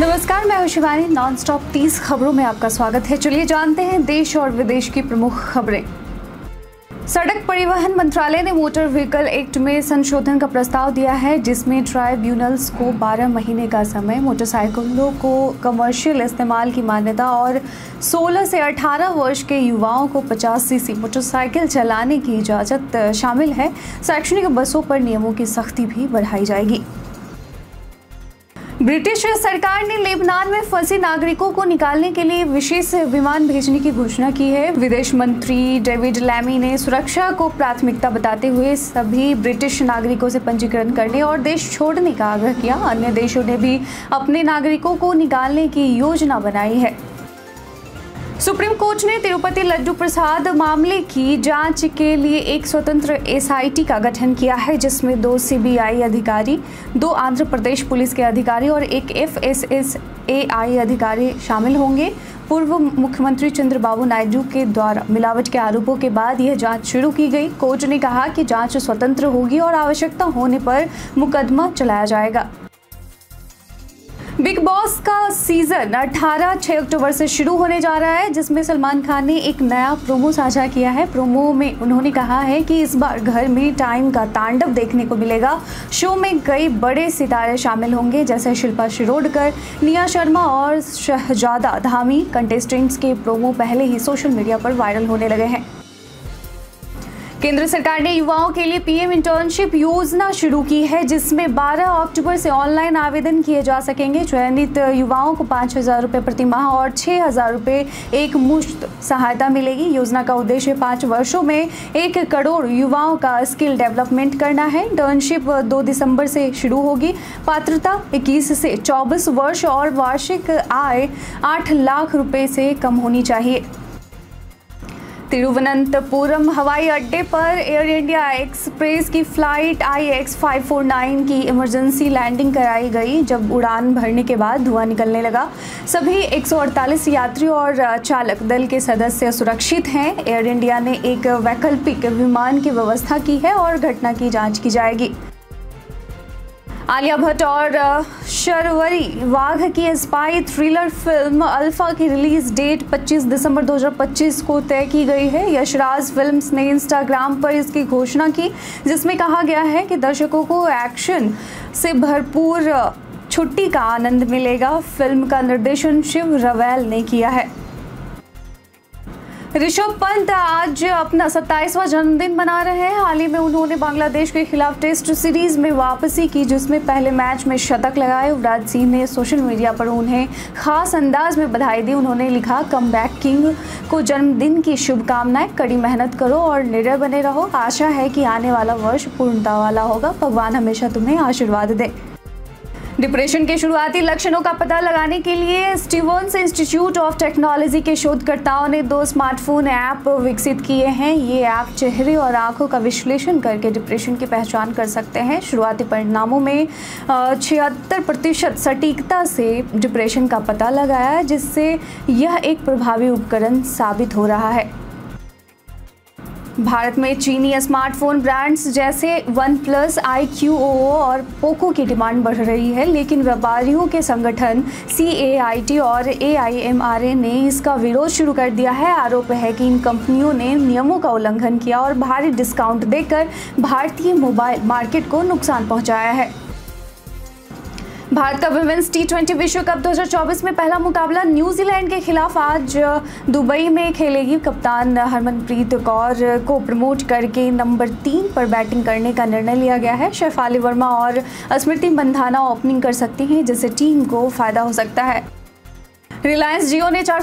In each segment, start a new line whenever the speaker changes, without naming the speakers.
नमस्कार, मैं हूँ शिवानी। नॉन स्टॉप तीस खबरों में आपका स्वागत है। चलिए जानते हैं देश और विदेश की प्रमुख खबरें। सड़क परिवहन मंत्रालय ने मोटर व्हीकल एक्ट में संशोधन का प्रस्ताव दिया है, जिसमें ट्राइब्यूनल्स को 12 महीने का समय, मोटरसाइकिलों को कमर्शियल इस्तेमाल की मान्यता और 16 से 18 वर्ष के युवाओं को 50 सीसी मोटरसाइकिल चलाने की इजाज़त शामिल है। शैक्षणिक बसों पर नियमों की सख्ती भी बढ़ाई जाएगी। ब्रिटिश सरकार ने लेबनान में फंसे नागरिकों को निकालने के लिए विशेष विमान भेजने की घोषणा की है। विदेश मंत्री डेविड लैमी ने सुरक्षा को प्राथमिकता बताते हुए सभी ब्रिटिश नागरिकों से पंजीकरण करने और देश छोड़ने का आग्रह किया। अन्य देशों ने भी अपने नागरिकों को निकालने की योजना बनाई है। सुप्रीम कोर्ट ने तिरुपति लड्डू प्रसाद मामले की जाँच के लिए एक स्वतंत्र एसआईटी का गठन किया है, जिसमें दो सीबीआई अधिकारी, दो आंध्र प्रदेश पुलिस के अधिकारी और एक एफएसएसएआई अधिकारी शामिल होंगे। पूर्व मुख्यमंत्री चंद्रबाबू नायडू के द्वारा मिलावट के आरोपों के बाद यह जाँच शुरू की गई। कोर्ट ने कहा कि जाँच स्वतंत्र होगी और आवश्यकता होने पर मुकदमा चलाया जाएगा। बिग बॉस का सीज़न 18 6 अक्टूबर से शुरू होने जा रहा है, जिसमें सलमान खान ने एक नया प्रोमो साझा किया है। प्रोमो में उन्होंने कहा है कि इस बार घर में टाइम का तांडव देखने को मिलेगा। शो में कई बड़े सितारे शामिल होंगे, जैसे शिल्पा शिरोडकर, निया शर्मा और शहजादा धामी। कंटेस्टेंट्स के प्रोमो पहले ही सोशल मीडिया पर वायरल होने लगे हैं। केंद्र सरकार ने युवाओं के लिए पीएम इंटर्नशिप योजना शुरू की है, जिसमें 12 अक्टूबर से ऑनलाइन आवेदन किए जा सकेंगे। चयनित युवाओं को पाँच हज़ार रुपये प्रति माह और छः हज़ार रुपये एक मुश्त सहायता मिलेगी। योजना का उद्देश्य पाँच वर्षों में एक करोड़ युवाओं का स्किल डेवलपमेंट करना है। इंटर्नशिप दो दिसंबर से शुरू होगी। पात्रता 21 से 24 वर्ष और वार्षिक आय आठ लाख रुपये से कम होनी चाहिए। तिरुवनंतपुरम, हवाई अड्डे पर एयर इंडिया एक्सप्रेस की flight I X five four nine की इमरजेंसी लैंडिंग कराई गई, जब उड़ान भरने के बाद धुआँ निकलने लगा। सभी 148 यात्री और चालक दल के सदस्य सुरक्षित हैं। एयर इंडिया ने एक वैकल्पिक विमान की व्यवस्था की है और घटना की जाँच की जाएगी। आलिया भट्ट और शर्वरी वाघ की स्पाई थ्रिलर फ़िल्म अल्फ़ा की रिलीज़ डेट 25 दिसंबर 2025 को तय की गई है। यशराज फिल्म्स ने इंस्टाग्राम पर इसकी घोषणा की, जिसमें कहा गया है कि दर्शकों को एक्शन से भरपूर छुट्टी का आनंद मिलेगा। फ़िल्म का निर्देशन शिव रवैल ने किया है। ऋषभ पंत आज अपना सत्ताईसवां जन्मदिन मना रहे हैं। हाल ही में उन्होंने बांग्लादेश के खिलाफ टेस्ट सीरीज़ में वापसी की, जिसमें पहले मैच में शतक लगाए। युवराज सिंह ने सोशल मीडिया पर उन्हें खास अंदाज में बधाई दी। उन्होंने लिखा कम किंग को जन्मदिन की शुभकामनाएँ, कड़ी मेहनत करो और निडर बने रहो। आशा है कि आने वाला वर्ष पूर्णता वाला होगा। भगवान हमेशा तुम्हें आशीर्वाद दे। डिप्रेशन के शुरुआती लक्षणों का पता लगाने के लिए स्टीवन्स इंस्टीट्यूट ऑफ़ टेक्नोलॉजी के शोधकर्ताओं ने दो स्मार्टफ़ोन ऐप विकसित किए हैं। ये ऐप चेहरे और आँखों का विश्लेषण करके डिप्रेशन की पहचान कर सकते हैं। शुरुआती परिणामों में छिहत्तर प्रतिशत सटीकता से डिप्रेशन का पता लगाया, जिससे यह एक प्रभावी उपकरण साबित हो रहा है। भारत में चीनी स्मार्टफ़ोन ब्रांड्स जैसे one plus I Q O और पोको की डिमांड बढ़ रही है, लेकिन व्यापारियों के संगठन सी ए आई टी और ए आई एम आर ए ने इसका विरोध शुरू कर दिया है। आरोप है कि इन कंपनियों ने नियमों का उल्लंघन किया और भारी डिस्काउंट देकर भारतीय मोबाइल मार्केट को नुकसान पहुँचाया है। भारत का वुमेन्स टी ट्वेंटी विश्व कप 2024 में पहला मुकाबला न्यूजीलैंड के खिलाफ आज दुबई में खेलेगी कप्तान हरमनप्रीत कौर, को प्रमोट करके नंबर तीन पर बैटिंग करने का निर्णय लिया गया है। शेफाली वर्मा और स्मृति मंधाना ओपनिंग कर सकती हैं, जिससे टीम को फ़ायदा हो सकता है। रिलायंस जियो ने चार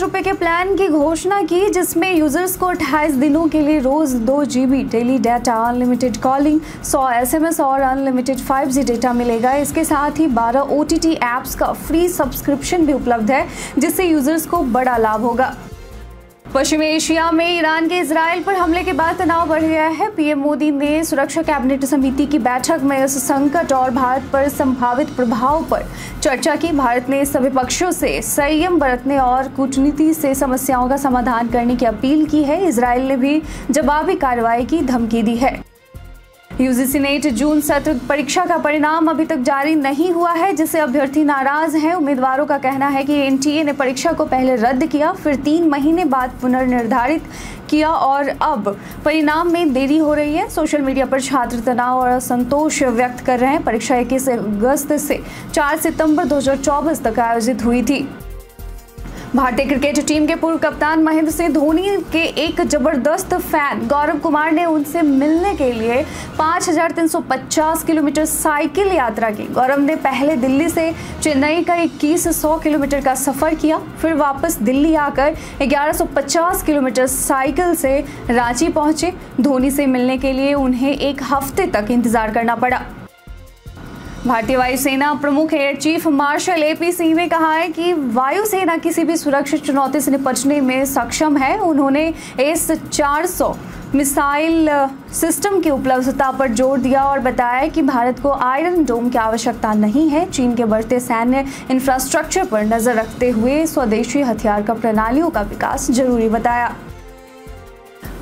रुपये के प्लान की घोषणा की, जिसमें यूज़र्स को 28 दिनों के लिए रोज दो GB daily data unlimited calling 100 SMS और अनलिमिटेड 5G डेटा मिलेगा। इसके साथ ही 12 ओटीटी एप्स का फ्री सब्सक्रिप्शन भी उपलब्ध है, जिससे यूज़र्स को बड़ा लाभ होगा। पश्चिमी एशिया में ईरान के इसराइल पर हमले के बाद तनाव बढ़ गया है। पीएम मोदी ने सुरक्षा कैबिनेट समिति की बैठक में इस संकट और भारत पर संभावित प्रभाव पर चर्चा की। भारत ने सभी पक्षों से संयम बरतने और कूटनीति से समस्याओं का समाधान करने की अपील की है। इसराइल ने भी जवाबी कार्रवाई की धमकी दी है। यूजीसी नेट जून सत्र परीक्षा का परिणाम अभी तक जारी नहीं हुआ है, जिससे अभ्यर्थी नाराज़ हैं। उम्मीदवारों का कहना है कि एनटीए ने परीक्षा को पहले रद्द किया, फिर तीन महीने बाद पुनर्निर्धारित किया और अब परिणाम में देरी हो रही है। सोशल मीडिया पर छात्र तनाव और असंतोष व्यक्त कर रहे हैं। परीक्षा इक्कीस अगस्त से 4 सितंबर 2024 तक आयोजित हुई थी। भारतीय क्रिकेट टीम के पूर्व कप्तान महेंद्र सिंह धोनी के एक ज़बरदस्त फ़ैन गौरव कुमार ने उनसे मिलने के लिए 5,350 किलोमीटर साइकिल यात्रा की। गौरव ने पहले दिल्ली से चेन्नई का 2100 किलोमीटर का सफ़र किया फिर वापस दिल्ली आकर 1150 किलोमीटर साइकिल से रांची पहुँचे। धोनी से मिलने के लिए उन्हें एक हफ़्ते तक इंतज़ार करना पड़ा। भारतीय वायुसेना प्रमुख air chief marshal A P Singh ने कहा है कि वायुसेना किसी भी सुरक्षित चुनौती से निपटने में सक्षम है। उन्होंने एस 400 मिसाइल सिस्टम की उपलब्धता पर ज़ोर दिया और बताया कि भारत को आयरन डोम की आवश्यकता नहीं है। चीन के बढ़ते सैन्य इंफ्रास्ट्रक्चर पर नज़र रखते हुए स्वदेशी हथियार का प्रणालियों का विकास ज़रूरी बताया।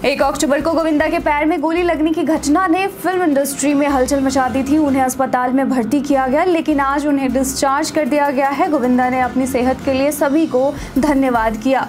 एक अक्टूबर को गोविंदा के पैर में गोली लगने की घटना ने फ़िल्म इंडस्ट्री में हलचल मचा दी थी। उन्हें अस्पताल में भर्ती किया गया, लेकिन आज उन्हें डिस्चार्ज कर दिया गया है। गोविंदा ने अपनी सेहत के लिए सभी को धन्यवाद किया।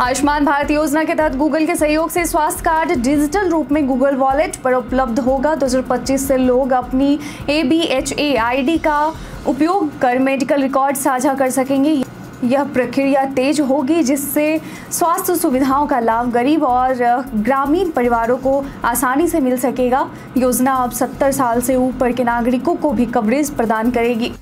आयुष्मान भारत योजना के तहत गूगल के सहयोग से स्वास्थ्य कार्ड डिजिटल रूप में गूगल वॉलेट पर उपलब्ध होगा। 2025 से लोग अपनी A B H A I D का उपयोग कर मेडिकल रिकॉर्ड साझा कर सकेंगे। यह प्रक्रिया तेज होगी, जिससे स्वास्थ्य सुविधाओं का लाभ गरीब और ग्रामीण परिवारों को आसानी से मिल सकेगा। योजना अब 70 साल से ऊपर के नागरिकों को भी कवरेज प्रदान करेगी।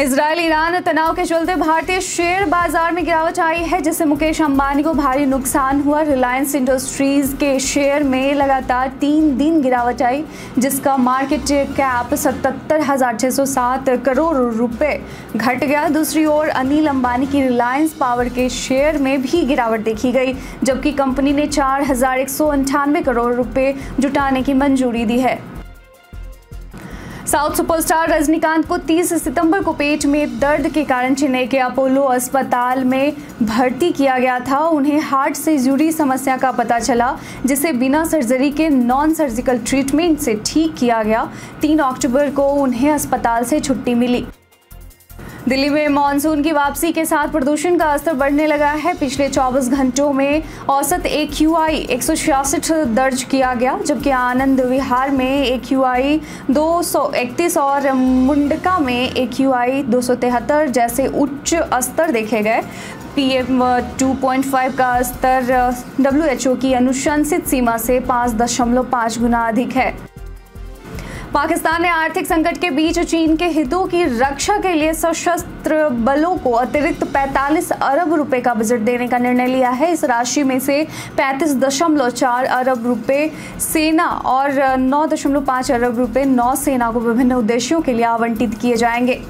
इसराइल ईरान तनाव के चलते भारतीय शेयर बाज़ार में गिरावट आई है, जिससे मुकेश अंबानी को भारी नुकसान हुआ। रिलायंस इंडस्ट्रीज़ के शेयर में लगातार तीन दिन गिरावट आई, जिसका मार्केट कैप सतहत्तर हज़ार छः सौ सात करोड़ रुपए घट गया। दूसरी ओर अनिल अंबानी की रिलायंस पावर के शेयर में भी गिरावट देखी गई, जबकि कंपनी ने चार हज़ार एक सौ अंठानवे करोड़ रुपए जुटाने की मंजूरी दी है। साउथ सुपरस्टार रजनीकांत को 30 सितंबर को पेट में दर्द के कारण चेन्नई के अपोलो अस्पताल में भर्ती किया गया था। उन्हें हार्ट से जुड़ी समस्या का पता चला, जिसे बिना सर्जरी के नॉन सर्जिकल ट्रीटमेंट से ठीक किया गया। 3 अक्टूबर को उन्हें अस्पताल से छुट्टी मिली। दिल्ली में मानसून की वापसी के साथ प्रदूषण का स्तर बढ़ने लगा है। पिछले 24 घंटों में औसत ए क्यू आई एक दर्ज किया गया, जबकि आनंद विहार में ए क्यू आई दो सौ इकतीस और मुंडका में ए क्यू आई दो सौ तिहत्तर जैसे उच्च स्तर देखे गए। पीएम 2.5 का स्तर डब्ल्यूएचओ की अनुशंसित सीमा से पाँच दशमलव पाँच गुना अधिक है। पाकिस्तान ने आर्थिक संकट के बीच चीन के हितों की रक्षा के लिए सशस्त्र बलों को अतिरिक्त 45 अरब रुपए का बजट देने का निर्णय लिया है। इस राशि में से पैंतीस दशमलव चार अरब रुपए सेना और नौ दशमलव पाँच अरब रुपए नौसेना को विभिन्न उद्देश्यों के लिए आवंटित किए जाएँगे।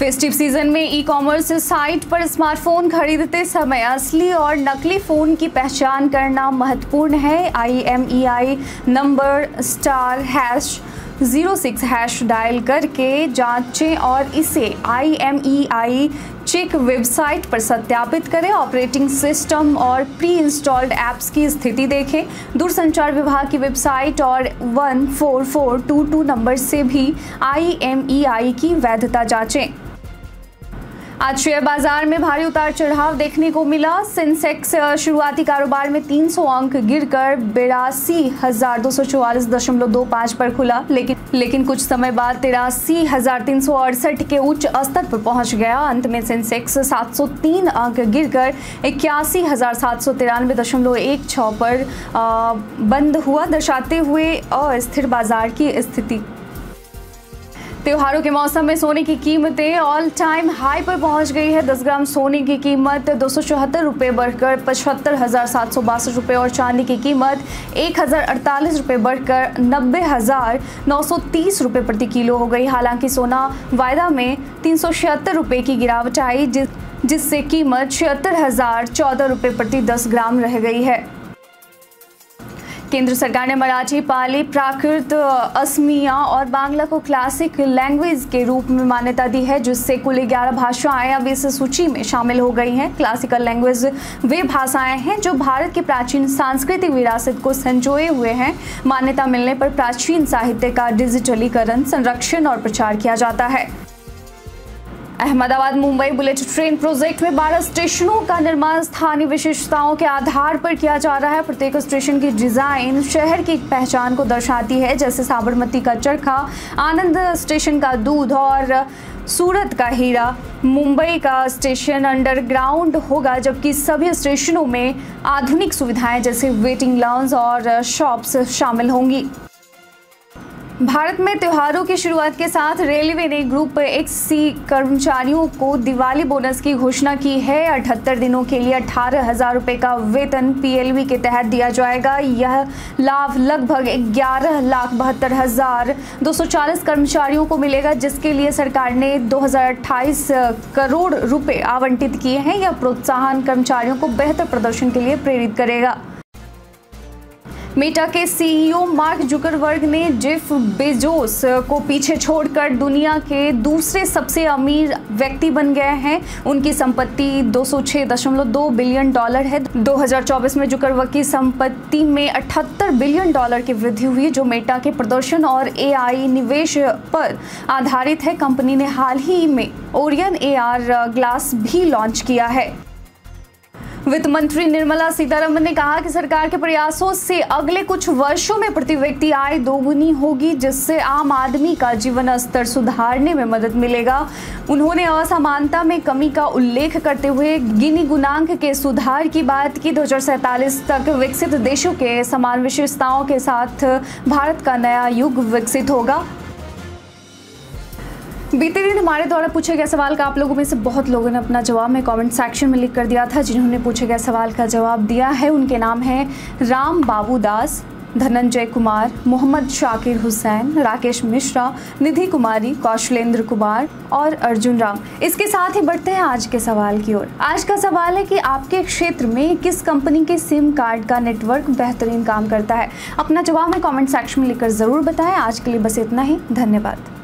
फेस्टिव सीज़न में ई कॉमर्स साइट पर स्मार्टफ़ोन खरीदते समय असली और नकली फ़ोन की पहचान करना महत्वपूर्ण है। IMEI number star hash zero six hash dial करके जांचें और इसे आईएमईआई चेक वेबसाइट पर सत्यापित करें। ऑपरेटिंग सिस्टम और प्री इंस्टॉल्ड ऐप्स की स्थिति देखें। दूरसंचार विभाग की वेबसाइट और one four four two two number से भी आईएमईआई की वैधता जांचें। आज शेयर बाज़ार में भारी उतार चढ़ाव देखने को मिला। सेंसेक्स शुरुआती कारोबार में 300 अंक गिरकर बेरासी हज़ार दो सौ चौवालीस दशमलव दो पाँच पर खुला। लेकिन लेकिन कुछ समय बाद तिरासी हज़ार तीन सौ अड़सठ के उच्च स्तर पर पहुँच गया। अंत में सेंसेक्स 703 अंक गिरकर इक्यासी हज़ार सात सौ तिरानवे दशमलव एक छः पर आ, बंद हुआ। दर्शाते हुए अस्थिर बाज़ार की स्थिति। त्योहारों के मौसम में सोने की कीमतें ऑल टाइम हाई पर पहुँच गई है। 10 ग्राम सोने की कीमत दो सौ चौहत्तर रुपये बढ़कर पचहत्तर हज़ार सात सौ बासठ रुपये और चांदी की कीमत एक हज़ार अड़तालीस रुपये बढ़कर नब्बे हज़ार नौ सौ तीस रुपये प्रति किलो हो गई। हालाँकि सोना वायदा में तीन सौ छिहत्तर रुपये की गिरावट आई, जिस जिससे कीमत छिहत्तर हज़ार चौदह रुपये प्रति दस ग्राम रह गई है। केंद्र सरकार ने मराठी, पाली, प्राकृत, असमिया और बांग्ला को क्लासिक लैंग्वेज के रूप में मान्यता दी है, जिससे कुल ग्यारह भाषाएँ अब इस सूची में शामिल हो गई हैं। क्लासिकल लैंग्वेज वे भाषाएँ हैं जो भारत की प्राचीन सांस्कृतिक विरासत को संजोए हुए हैं। मान्यता मिलने पर प्राचीन साहित्य का डिजिटलीकरण, संरक्षण और प्रचार किया जाता है। Ahmedabad, Mumbai bullet train project में 12 स्टेशनों का निर्माण स्थानीय विशेषताओं के आधार पर किया जा रहा है। प्रत्येक स्टेशन की डिज़ाइन शहर की पहचान को दर्शाती है, जैसे साबरमती का चरखा, आनंद स्टेशन का दूध और सूरत का हीरा। मुंबई का स्टेशन अंडरग्राउंड होगा, जबकि सभी स्टेशनों में आधुनिक सुविधाएँ जैसे वेटिंग लॉन्स और शॉप्स शामिल होंगी। भारत में त्योहारों की शुरुआत के साथ रेलवे ने ग्रुप एक्स सी कर्मचारियों को दिवाली बोनस की घोषणा की है। अठहत्तर दिनों के लिए अठारह हज़ार रुपए का वेतन पीएलवी के तहत दिया जाएगा। यह लाभ लगभग ग्यारह लाख बहत्तर हज़ार दो सौ चालीस कर्मचारियों को मिलेगा, जिसके लिए सरकार ने 2028 करोड़ रुपए आवंटित किए हैं। यह प्रोत्साहन कर्मचारियों को बेहतर प्रदर्शन के लिए प्रेरित करेगा। मेटा के सीईओ मार्क जुकरवर्ग ने जेफ बेजोस को पीछे छोड़कर दुनिया के दूसरे सबसे अमीर व्यक्ति बन गए हैं। उनकी संपत्ति 206.2 बिलियन डॉलर है। 2024 में जुकरवर्ग की संपत्ति में 78 बिलियन डॉलर की वृद्धि हुई, जो मेटा के प्रदर्शन और एआई निवेश पर आधारित है। कंपनी ने हाल ही में ओरियन एआर ग्लास भी लॉन्च किया है। वित्त मंत्री निर्मला सीतारमन ने कहा कि सरकार के प्रयासों से अगले कुछ वर्षों में प्रति व्यक्ति आय दोगुनी होगी, जिससे आम आदमी का जीवन स्तर सुधारने में मदद मिलेगा। उन्होंने असमानता में कमी का उल्लेख करते हुए गिनी गुणांक के सुधार की बात की। दो हज़ार सैंतालीस तक विकसित देशों के समान विशेषताओं के साथ भारत का नया युग विकसित होगा। बीते दिन हमारे द्वारा पूछे गए सवाल का आप लोगों में से बहुत लोगों ने अपना जवाब में कमेंट सेक्शन में लिख कर दिया था, जिन्होंने पूछे गए सवाल का जवाब दिया है। उनके नाम हैं राम बाबू दास, धनंजय कुमार, मोहम्मद शाकिर हुसैन, राकेश मिश्रा, निधि कुमारी, कौशलेंद्र कुमार और अर्जुन राम। इसके साथ ही बढ़ते हैं आज के सवाल की ओर। आज का सवाल है कि आपके क्षेत्र में किस कंपनी के सिम कार्ड का नेटवर्क बेहतरीन काम करता है? अपना जवाब में कमेंट सेक्शन में लिखकर ज़रूर बताएँ। आज के लिए बस इतना ही। धन्यवाद।